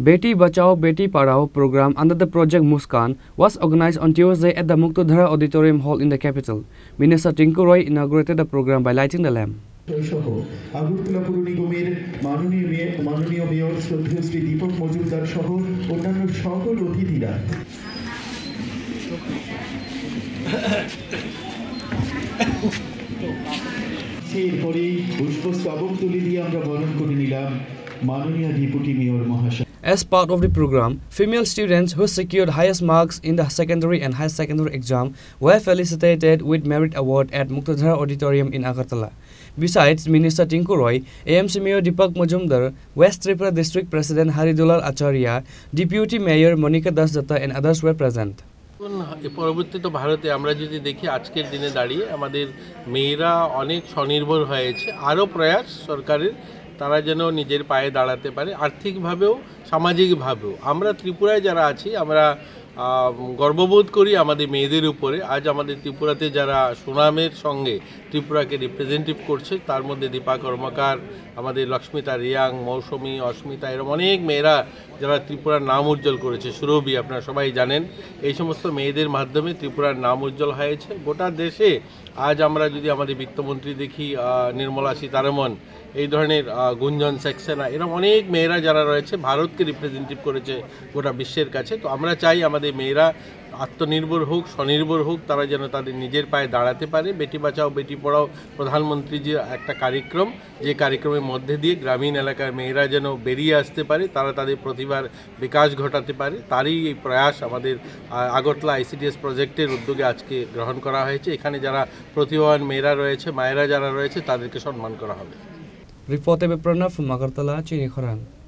Beti Bachao Beti Parao program under the Project Muskan was organized on Tuesday at the Muktudhara Auditorium Hall in the capital. Minister Tinku Roy inaugurated the program by lighting the lamp. এরপরেই পুষ্পস্তবক তুলে দিয়ে আমরা বরণ করে নিলাম মাননীয় mayor মহাশয় As part of the program, female students who secured highest marks in the secondary and higher secondary exam were felicitated with merit award at Muktadhara Auditorium in Agartala. Besides Minister Tinku Roy, AMC Mayor Deepak Majumdar, West Tripura District President Haridulal Acharya, Deputy Mayor Monica Das Datta and others were present. পরবর্তীত ভারতে আমরা যদি দেখি আজকের দিনে দাঁড়িয়ে আমাদের মেয়েরা অনেক স্বনির্ভর হয়েছে আরও প্রয়াস সরকারের তারা যেন নিজের পায়ে দাঁড়াতে পারে আর্থিকভাবেও সামাজিকভাবেও। আমরা ত্রিপুরায় যারা আছি আমরা গর্ববোধ করি আমাদের মেয়েদের উপরে। আজ আমাদের ত্রিপুরাতে যারা সুনামের সঙ্গে ত্রিপুরাকে রিপ্রেজেন্টেটিভ করছে, তার মধ্যে দীপা কর্মকার, আমাদের লক্ষ্মিতা রিয়াং, মৌসুমী, অস্মিতা এরকম অনেক মেয়েরা যারা ত্রিপুরার নাম উজ্জ্বল করেছে। সুরভি, আপনারা সবাই জানেন, এই সমস্ত মেয়েদের মাধ্যমে ত্রিপুরার নাম উজ্জ্বল হয়েছে। গোটা দেশে আজ আমরা যদি আমাদের বিত্তমন্ত্রী দেখি নির্মলা সীতারমন এই ধরনের গুঞ্জন, সেক্সেনা এরকম অনেক মেয়েরা যারা রয়েছে, ভারতকে রিপ্রেজেন্টেটিভ করেছে গোটা বিশ্বের কাছে। তো আমরা চাই আমাদের মেয়েরা আত্মনির্ভর হোক স্বনির্ভর হোক তারা যেন তাদের নিজের পায়ে দাঁড়াতে পারে। বেটি বাঁচাও বেটি পড়াও প্রধানমন্ত্রী যে একটা কার্যক্রম যে কার্যক্রমের মধ্যে দিয়ে গ্রামীণ এলাকার মেয়েরা যেন বেরিয়ে আসতে পারে তারা তাদের প্রতিভার বিকাশ ঘটাতে পারে। তারই এই প্রয়াস আমাদের আগরতলা আইসিডিএস প্রজেক্টের উদ্যোগে আজকে গ্রহণ করা হয়েছে। এখানে যারা প্রতিভাবান মেয়েরা রয়েছে মায়েরা যারা রয়েছে তাদেরকে সম্মান করা হবে। Pranav from Agartala, Chini Khorang.